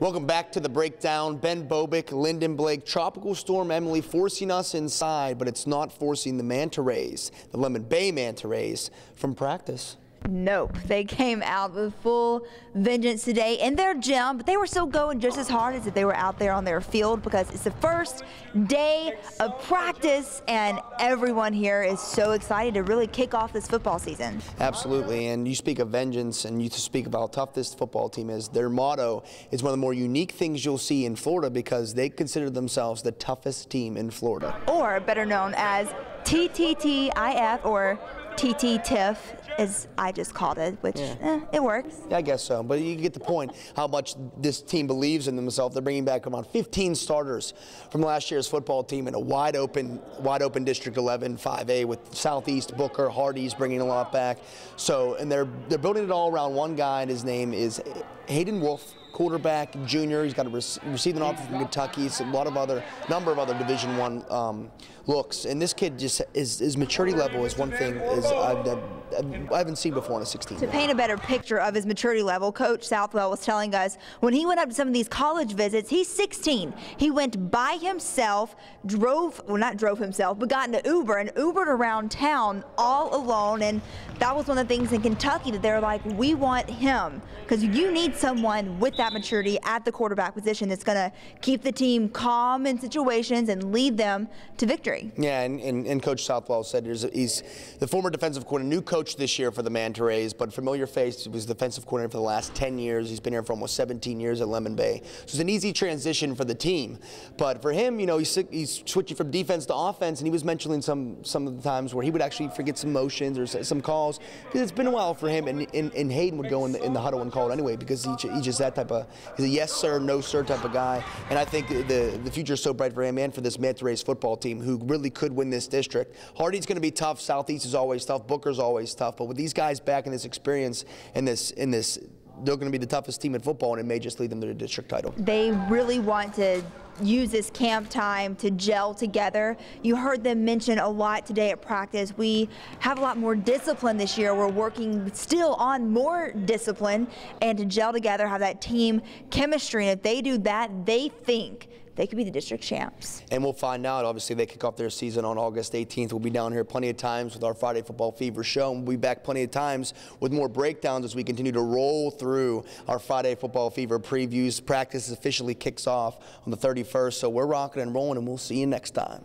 Welcome back to the breakdown. Ben Bobick, Lyndon Blake, Tropical Storm Emily forcing us inside, but it's not forcing the Manta Rays, the Lemon Bay Manta Rays, from practice. Nope. They came out with full vengeance today in their gym, but they were still going just as hard as if they were out there on their field because it's the first day of practice and everyone here is so excited to really kick off this football season. Absolutely. And you speak of vengeance and you speak of how tough this football team is. Their motto is one of the more unique things you'll see in Florida because they consider themselves the toughest team in Florida. Or better known as TTTIF or TT Tiff, as I just called it, which yeah. eh, it works. Yeah, I guess so. But you get the point how much this team believes in themselves. They're bringing back around 15 starters from last year's football team in a wide open, wide open District 11 5A with Southeast Booker, Hardee's bringing a lot back. So, and they're they're building it all around one guy, and his name is Hayden Wolff quarterback, junior. He's got a receiving offer from Kentucky. It's a lot of other number of other Division One um, looks, and this kid just his, his maturity level is one thing is I've, I've, I haven't seen before in a 16. To paint a better picture of his maturity level, Coach Southwell was telling us when he went up to some of these college visits, he's 16. He went by himself, drove well not drove himself, but got an Uber and Ubered around town all alone, and that was one of the things in Kentucky that they're like, we want him because you need someone with that maturity at the quarterback position that's going to keep the team calm in situations and lead them to victory. Yeah, and, and, and Coach Southwell said he's the former defensive coordinator, new coach this year for the Manta Rays, but familiar face. He was defensive coordinator for the last 10 years. He's been here for almost 17 years at Lemon Bay. So it's an easy transition for the team. But for him, you know, he's, he's switching from defense to offense, and he was mentioning some some of the times where he would actually forget some motions or some calls because it's been a while for him, and, and, and Hayden would go in the, in the huddle and call it anyway because he, he's just that type of he's a yes sir, no sir type of guy. And I think the the future is so bright for him and for this Manta Rays football team who really could win this district. Hardee's going to be tough. Southeast is always tough. Booker's always tough. But with these guys back in this experience in this in this they're going to be the toughest team in football, and it may just lead them to the district title. They really want to use this camp time to gel together. You heard them mention a lot today at practice. We have a lot more discipline this year. We're working still on more discipline and to gel together, have that team chemistry. And if they do that, they think they could be the district champs. And we'll find out. Obviously, they kick off their season on August 18th. We'll be down here plenty of times with our Friday Football Fever show. And we'll be back plenty of times with more breakdowns as we continue to roll through our Friday Football Fever previews. Practice officially kicks off on the 31st. So we're rocking and rolling, and we'll see you next time.